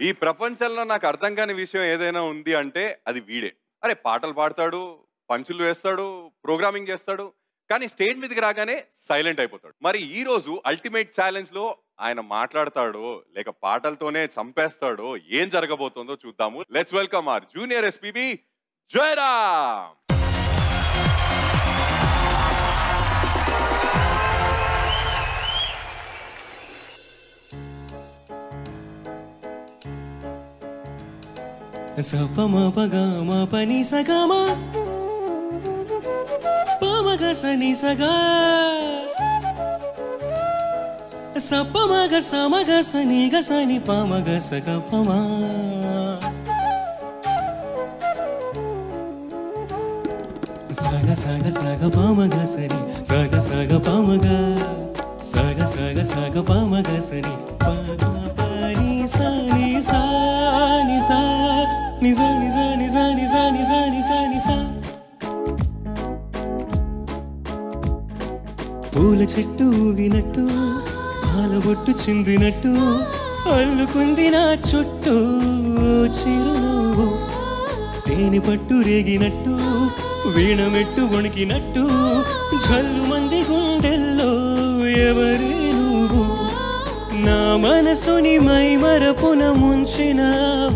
ఈ ప్రపంచంలో నాకు అర్థం కాని విషయం ఏదైనా ఉంది అంటే అది వీడే. అరే పాటలు పాడతాడు పంచులు వేస్తాడు ప్రోగ్రామింగ్ చేస్తాడు కానీ స్టేజ్ మీదకి రాగానే సైలెంట్ అయిపోతాడు. మరి ఈ రోజు అల్టిమేట్ ఛాలెంజ్లో ఆయన మాట్లాడతాడో లేక పాటలతోనే చంపేస్తాడో ఏం జరగబోతుందో చూద్దాము. Let's welcome our junior SPB Jayaram సపమ పగమ పని సగమ? పమగ సని సగా? సపమగ సమగ సని గ సని పమగ సగ పమ సగ సగ సగ పమగ సని సగ సగ పమగ సగ సగ సగ పమగ సని పని సని సాని సా నిజా పూల చెట్టు ఊగినట్టు పాలబొట్టు చిందినట్టు అల్లుకుంది నా చుట్టూ చిరు తేని పట్టు రేగినట్టు వీణమెట్టు వణికినట్టు జల్లు మంది గుండెల్లో ఎవరే నువ్వు? నా మనసుని మై మరపున ముంచిన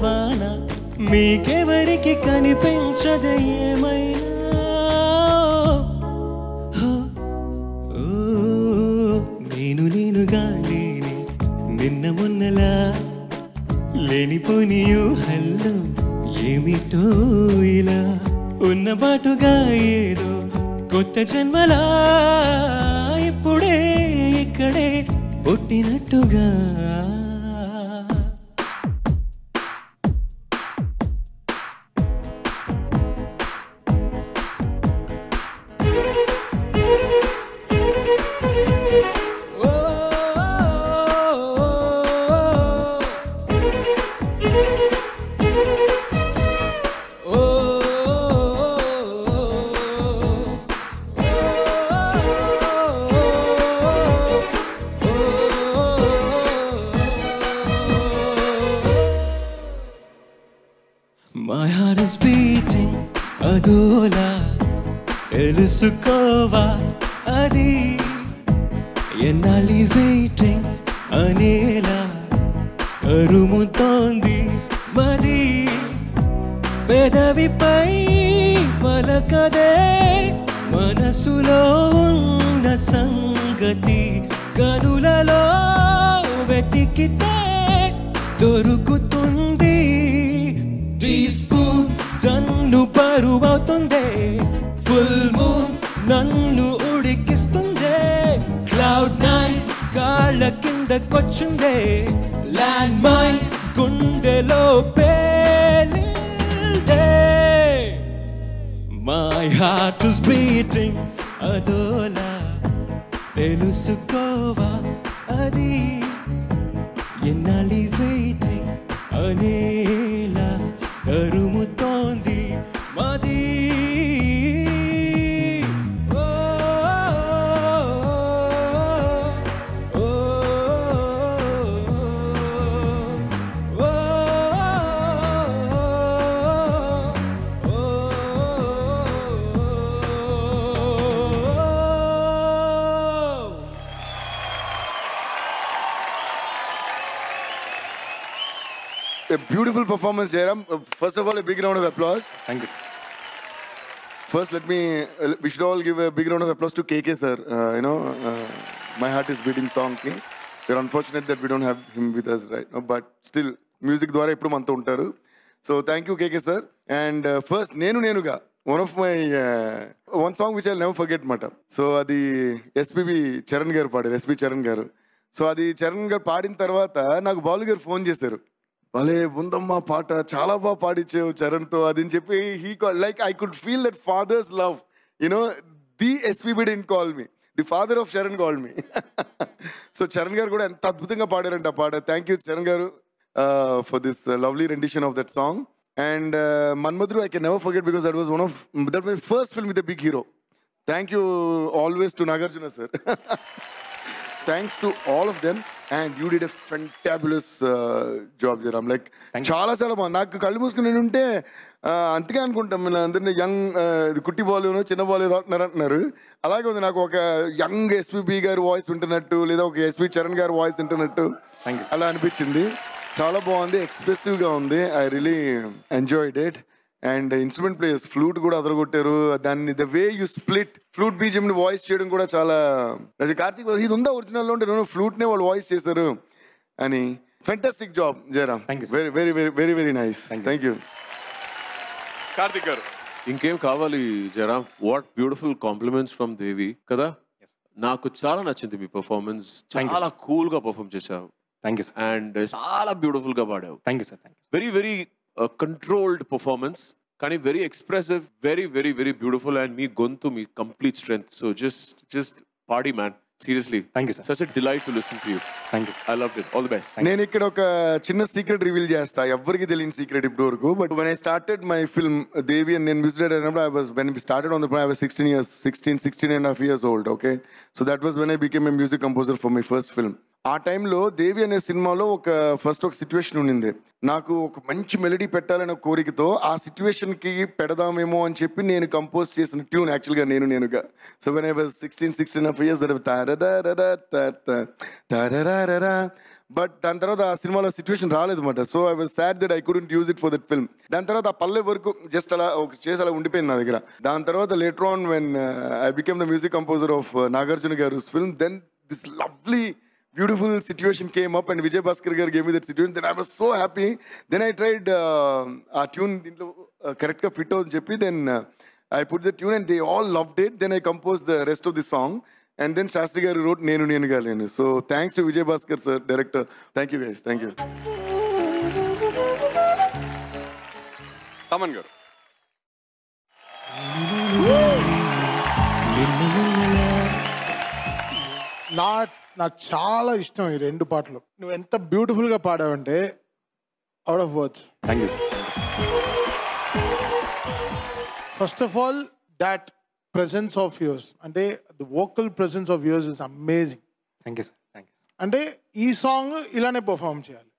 వానా మీకెవరికి కనిపించద ఏమైనా? నేను నేనుగా లేని నిన్న మొన్నలా లేనిపోని ఊహల్లో ఏమిటో ఇలా ఉన్నబాటుగా ఏదో కొత్త జన్మలా ఇప్పుడే ఇక్కడే పుట్టినట్టుగా తెలుసుకోవా? అది ఎన్నాళ్ళి వెయిటింగ్ అనేలా కరుముతోంది మరి? పెదవిపై పలకదే మనసులో ఉన్న సంగతి కనులలో వెతికితే దొరుకుతుంది. టీ స్పూన్ టన్ను బరువవుతుంది. నన్ను ఉడికిస్తుంది. క్లౌడ్ నైన్ కాళ్ళ కిందకొచ్చిందే. ల్యాండ్ మైన్ గుండెలో పేలిందే. మై హార్ట్ ఇస్ బీటింగ్ అదోలా. తెలుసుకోవా అది? ఎన్నాళ్ళి వెయిటింగ్ అనే A beautiful performance, Jairam. Uh, First of all, a big round of applause. Thank you First, let me, uh, we should all give a big round of applause to KK, sir. Uh, you know, uh, My Heart is Beating song. కి. We're unfortunate that we don't have him with us right now, but still, music ద్వారా ఎప్పుడు మనతో ఉంటారు so thank you KK sir and first నేను నేనుగా one of my one song which I never forget మాట so అది ఎస్పీబి చరణ్ గారు పాడారు ఎస్పి చరణ్ గారు సో అది చరణ్ గారు పాడిన తర్వాత నాకు బాలు గారు ఫోన్ చేశారు భలే ఉందమ్మా పాట చాలా బాగా పాడించావు చరణ్తో అది అని చెప్పి he like I could feel that father's love you know the SPB didn't call me the father of Charan call me so Charan గారు కూడా ఎంత అద్భుతంగా పాడారంట ఆ పాట. థ్యాంక్ యూ చరణ్ గారు for this lovely rendition of that song and Manmadhudu I can never forget because that was one of that my first film with big hero thank you always to Nagarjuna sir thanks to all of them and you did a fantabulous job Jayaram like చాలా చాలా బాగుంది. నాకు కళ్ళు మూసుకుని ఉంటే అంతగా అనుకుంటాం మన అందరినీ యంగ్ కుట్టి బాల్ చిన్న బాల్ ఏదో అంటున్నారు అంటున్నారు. అలాగే ఉంది నాకు ఒక యంగ్ ఎస్విబి గారి వాయిస్ వింటున్నట్టు లేదా ఒక ఎస్వి చరణ్ గారి వాయిస్ వింటున్నట్టు. అలా అనిపించింది. చాలా బాగుంది ఎక్స్ప్రెసివ్గా ఉంది. I really enjoyed it and instrument players flute కూడా అదరగొట్టారు. దాన్ని the way you split flute BGM ని వాయిస్ చేయడం కూడా చాలా కార్తీక్ ఇది ఉందా ఒరిజినల్లో ఉంటే? ఫ్లూట్ నే వాళ్ళు వాయిస్ చేశారు. అని. Fantastic job Jayaram. Thank you, sir. Very very very very very nice thank you Karthik గారు. ఇంకేం కావాలి Jayaram what beautiful compliments from Devi కదా? నాకు చాలా నచ్చింది మీ పర్ఫార్మెన్స్ Thank you, చాలా కూల్గా పర్ఫార్మ్ చేశావు. థ్యాంక్ యూ అండ్ చాలా బ్యూటిఫుల్గా పాడావు. Thank you sir thank you very very controlled performance కానీ very expressive very very very beautiful and మీ గొంతు మీ complete strength so just just పాడీ man seriously Thank you, sir. Such delight to listen to you thank you sir I love it all the best నేను ఇక్కడ ఒక చిన్న secret reveal చేస్తా. ఎవరికి తెలియని secret ఇప్పటి వరకు. But when I started my film Devi and నేను మ్యూజిక్ డైరెక్టర్ అయినప్పుడు I was when started on the I was sixteen years sixteen sixteen and half years old okay so that was when I became a music composer for my first film ఆ టైంలో దేవి అనే సినిమాలో ఒక first ఒక situation ఉండింది. నాకు ఒక మంచి మెలడీ పెట్టాలనే కోరికతో ఆ సిచ్యువేషన్కి పెడదామేమో అని చెప్పి నేను కంపోజ్ చేసిన ట్యూన్ యాక్చువల్గా నేను నేనుగా. So when I was sixteen sixteen half years but దాని తర్వాత ఆ సినిమాలో situation రాలేదన్నమాట. So I was sad that I couldn't use it for that film దాని తర్వాత ఆ పల్లె వరకు జస్ట్ అలా ఒక చేసి అలా ఉండిపోయింది నా దగ్గర. దాని తర్వాత later on when I became the music composer of Nagarjuna గారు film then this lovely beautiful situation came up and Vijay Bhaskar garu gave me that situation. Then I was so happy. Then I tried uh, a tune దీంట్లో correct fit అని చెప్పి then uh, I put the tune and they all loved it. Then I composed the rest of the song. And then Shastri garu wrote నేను నేను గాలేను. So thanks to Vijay Bhaskar sir, director. Thank you guys. Thank you. Thaman గారు నా నాకు చాలా ఇష్టం ఈ రెండు పాటలు. నువ్వు ఎంత బ్యూటిఫుల్గా పాడావంటే out of words thank you sir first of all that presence of yours అంటే the vocal presence of yours is amazing thank you sir thank you అంటే ఈ సాంగ్ ఇలానే పర్ఫామ్ చేయాలి.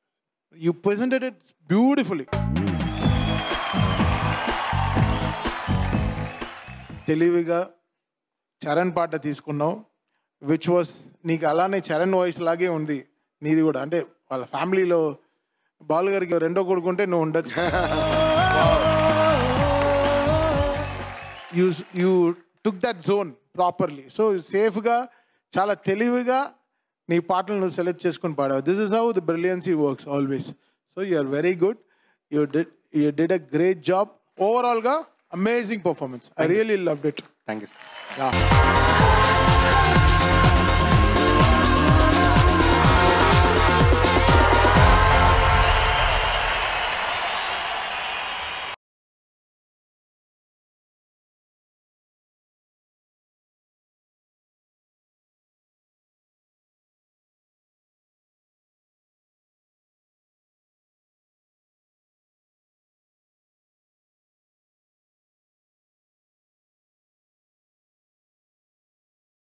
యూ ప్రెసెంటెడ్ ఇట్ బ్యూటిఫుల్లీ తెలివిగా చరణ్ పాట తీసుకున్నావు. Which was నీకు అలానే చరణ్ వాయిస్ లాగే ఉంది. నీది కూడా అంటే వాళ్ళ ఫ్యామిలీలో బాలు గారికి రెండో కొడుకుంటే నువ్వు ఉండొచ్చు. You you took that zone properly so సేఫ్గా చాలా తెలివిగా నీ పాటలు నువ్వు సెలెక్ట్ చేసుకుని పాడావు. This is how the brilliancy works always so you are very good you did you did a great job ఓవరాల్గా Amazing performance. Thank I really you, loved it. Thank you, sir. Yeah.